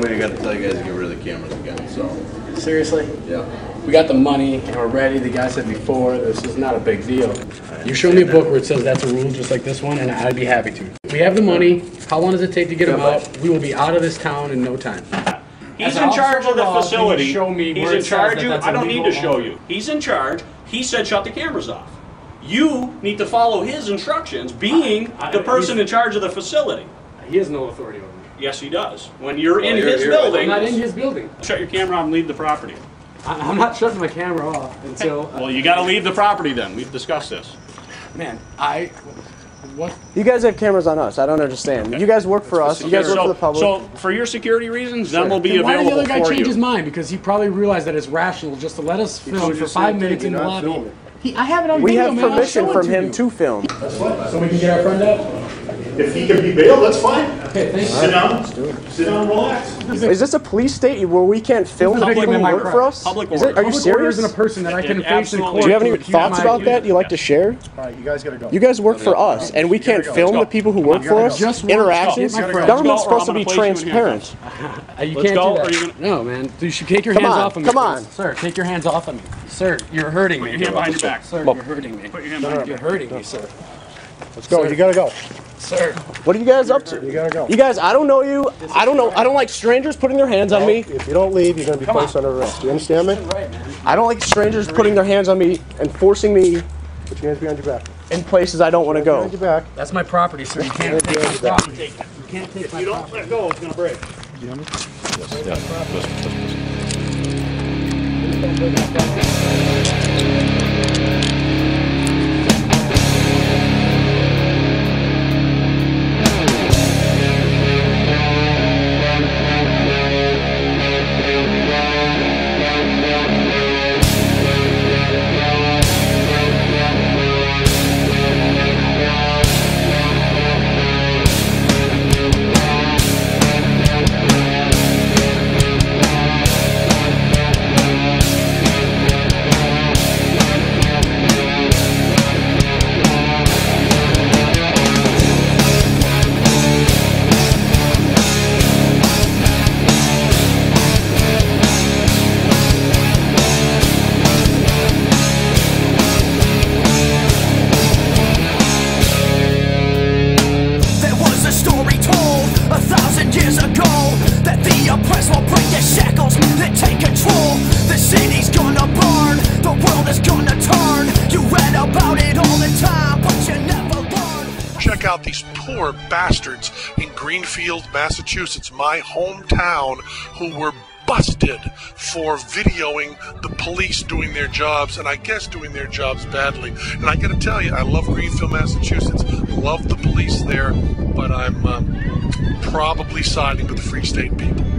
They tell me I gotta tell you guys to get rid of the cameras again, so, Seriously? yeah. We got the money and we're ready. The guy said before, this is not a big deal. You show me a book where it says that's a rule just like this one and I'd be happy to. We have the money. How long does it take to get them out? We will be out of this town in no time. He's As in an charge officer of the law, can you facility. show me He's where in says charge that of, that's I don't need to illegal? show you. He's in charge. He said shut the cameras off. You need to follow his instructions, being I- the person in charge of the facility. He has no authority over me. Yes, he does. When you're oh, in you're- his you're- I'm building, not in his building. shut your camera off and leave the property. I- I'm not shutting my camera off until, Well, you gotta leave the property then. We've discussed this. man, I, what, You guys have cameras on us. I don't understand. You guys work for us. You guys work so, for the public. So, for your security reasons, then we'll be Then why did the other guy for change you. his mind? Because he probably realized that it's rational just to let us film for five minutes in the lobby. He, I have it on we video, have man. Permission from him you. to film. That's what? So we can get our friend up? If he can be bailed, that's fine. Okay, thank you. Sit down, sit down, relax. Is this a police state where we can't film the people who work crime. for us? Public Is it, are you Public serious? isn't a person that I can face in court. Do you have any thoughts about that you'd like to share? All right, you guys gotta go. You guys work for us, and we can't film the people who work for us. Just Interactions. Get my friend. Government's go, supposed to be gonna place you in transparent. Uh, You can't do or that. No, man. You should take your hands off of me. come please. on. Sir, take your hands off of me. Sir, you're hurting me. Put your hand behind your back. Sir, you're hurting me. Put your hand behind You're hurting me, sir. Let's go, you gotta go. Sir. What are you guys up to? You gotta go. You guys, I don't know you. I don't know. I don't like strangers putting their hands on me. If you don't leave, you're gonna be placed under arrest. Do you understand me? Right. I don't like strangers putting their hands on me and forcing me Put your hands behind your back. in places I don't want to go. Behind your back. That's my property, sir. You can't take my property. You can't take my You don't let go, it's gonna break. You understand me? There out these poor bastards in Greenfield, Massachusetts, my hometown, who were busted for videoing the police doing their jobs, and I guess doing their jobs badly. And I gotta tell you, I love Greenfield, Massachusetts, love the police there, but I'm um, probably siding with the Free State people.